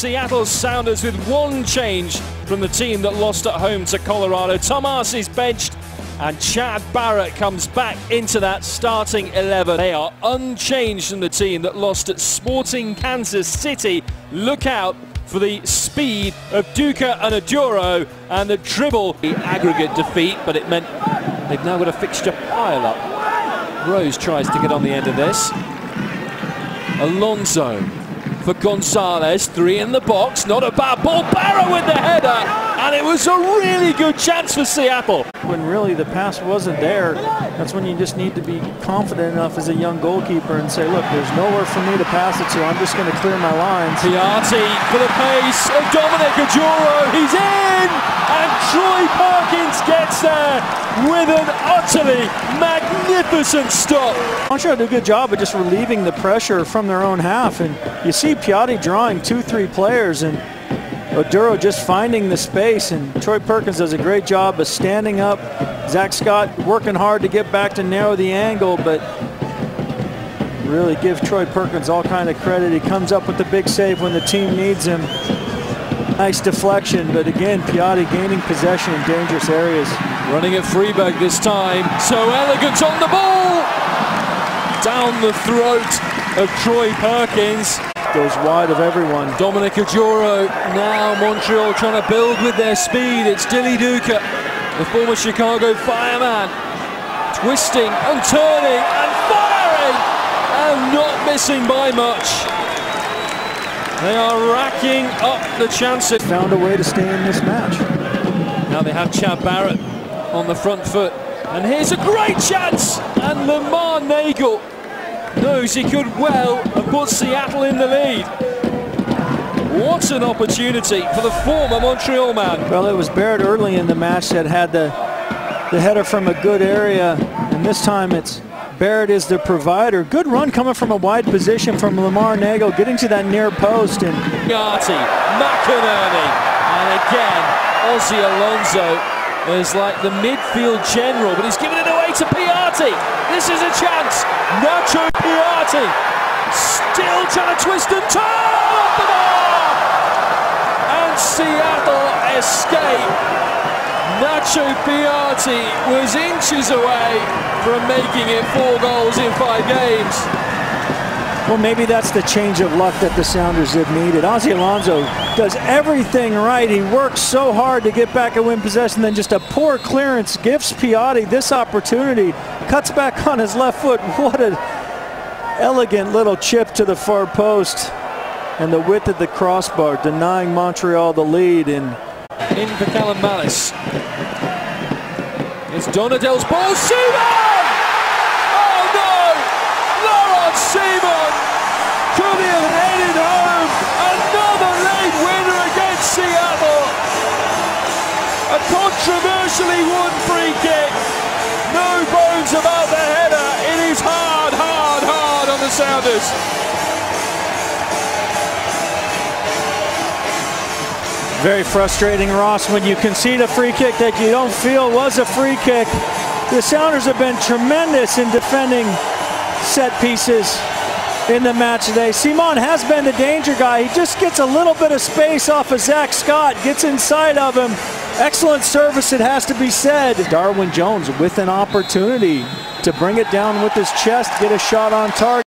Seattle Sounders with one change from the team that lost at home to Colorado. Tomas is benched and Chad Barrett comes back into that starting 11. They are unchanged from the team that lost at Sporting Kansas City. Look out for the speed of Duka and Oduro and the dribble. The aggregate defeat, but it meant they've now got a fixture pile up. Rose tries to get on the end of this. Alonso for Gonzalez, three in the box, not a bad ball. Barrett with the header, and it was a really good chance for Seattle. When really the pass wasn't there, that's when you just need to be confident enough as a young goalkeeper and say, look, there's nowhere for me to pass it to. I'm just going to clear my lines. Piatti for the pace of Dominic Oduro. He's in, and Troy Perkins gets there with an utterly magnificent stop. Montreal did a good job of just relieving the pressure from their own half, and you see Piatti drawing two, three players, and Oduro just finding the space, and Troy Perkins does a great job of standing up. Zach Scott working hard to get back to narrow the angle, but really give Troy Perkins all kind of credit. He comes up with the big save when the team needs him. Nice deflection, but again, Piatti gaining possession in dangerous areas. Running at Freeberg this time. So elegant on the ball. Down the throat of Troy Perkins. Goes wide of everyone. Dominic Oduro. Now Montreal trying to build with their speed. It's Dilly Duka, the former Chicago fireman. Twisting and turning and firing. And not missing by much. They are racking up the chances. Found a way to stay in this match. Now they have Chad Barrett on the front foot. And here's a great chance. And Lamar Neagle knows he could well have put Seattle in the lead. What an opportunity for the former Montreal man. Well, it was Barrett early in the match that had the, the header from a good area. And this time it's Barrett is the provider. Good run coming from a wide position from Lamar Neagle, getting to that near post. and McInerney, and again, Ozzy Alonso is like the midfield general, but he's giving it away to Piatti. This is a chance. Nacho Piatti still trying to twist and turn off the bar. And Seattle escape. Nacho Piatti was inches away from making it four goals in five games. Well, maybe that's the change of luck that the Sounders have needed. Ozzy Alonso does everything right. He works so hard to get back and win possession, then just a poor clearance gives Piatti this opportunity. Cuts back on his left foot. What an elegant little chip to the far post. And the width of the crossbar denying Montreal the lead. And in for Calum Mallace. It's Donadel's ball. Ciman! Could he headed home. Another late winner against Seattle. A controversially won free kick. No bones about the header. It is hard, hard, hard on the Sounders. Very frustrating, Ross, when you concede a free kick that you don't feel was a free kick. The Sounders have been tremendous in defending set pieces in the match today. Ciman has been the danger guy. He just gets a little bit of space off of Zach Scott, gets inside of him, Excellent service, it has to be said. Darwin Jones with an opportunity to bring it down with his chest, get a shot on target.